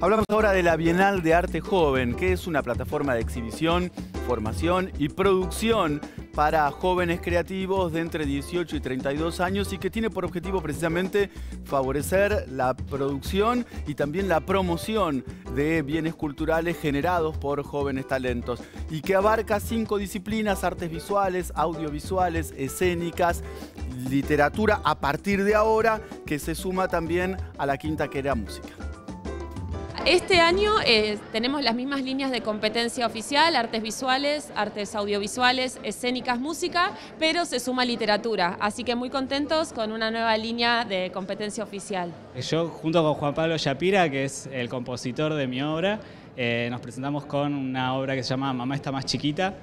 Hablamos ahora de la Bienal de Arte Joven, que es una plataforma de exhibición, formación y producción para jóvenes creativos de entre 18 y 32 años y que tiene por objetivo precisamente favorecer la producción y también la promoción de bienes culturales generados por jóvenes talentos y que abarca cinco disciplinas, artes visuales, audiovisuales, escénicas, literatura a partir de ahora, que se suma también a la quinta que era música. Este año eh, tenemos las mismas líneas de competencia oficial, artes visuales, artes audiovisuales, escénicas, música, pero se suma literatura, así que muy contentos con una nueva línea de competencia oficial. Yo junto con Juan Pablo Shapira, que es el compositor de mi obra, eh, nos presentamos con una obra que se llama Mamá está más chiquita,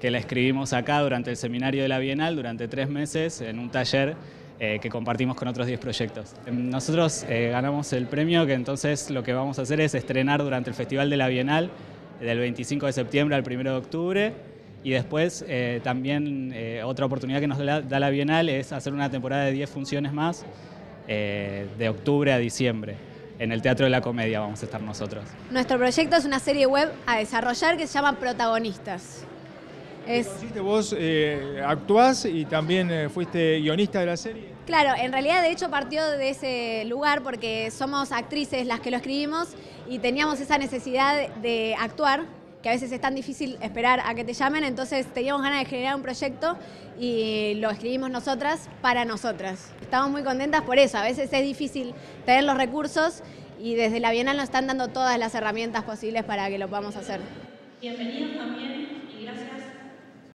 que la escribimos acá durante el seminario de la Bienal durante tres meses en un taller eh, que compartimos con otros 10 proyectos. Em, nosotros eh, ganamos el premio que entonces lo que vamos a hacer es estrenar durante el Festival de la Bienal del 25 de septiembre al 1 de octubre y después eh, también otra oportunidad que nos da la Bienal es hacer una temporada de 10 funciones más de octubre a diciembre. En el Teatro de la Comedia vamos a estar nosotros. Nuestro proyecto es una serie web a desarrollar que se llama Protagonistas. Es... Vos eh, actuás y también eh, fuiste guionista de la serie. Claro, en realidad de hecho partió de ese lugar porque somos actrices las que lo escribimos y teníamos esa necesidad de actuar, que a veces es tan difícil esperar a que te llamen, entonces teníamos ganas de generar un proyecto y lo escribimos nosotras para nosotras. Estamos muy contentas por eso, a veces es difícil tener los recursos y desde la Bienal nos están dando todas las herramientas posibles para que lo podamos hacer. Bienvenidos también